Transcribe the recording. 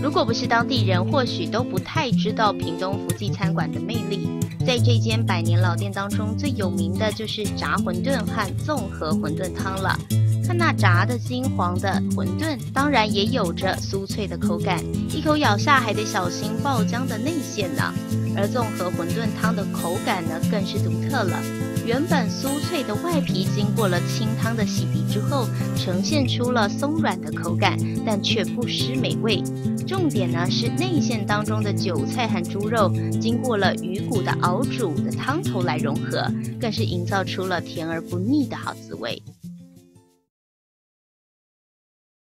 如果不是当地人，或许都不太知道屏东福记餐馆的魅力。在这间百年老店当中，最有名的就是炸馄饨和综合馄饨汤了。看那炸的金黄的馄饨，当然也有着酥脆的口感，一口咬下还得小心爆浆的内馅呢。而综合馄饨汤的口感呢，更是独特了。原本酥脆的外皮，经过了清汤的洗涤之后，呈现出了松软的口感，但却不失美味。重点呢是内馅当中的韭菜和猪肉，经过了鱼骨的熬煮的汤头来融合，更是营造出了甜而不腻的好滋味。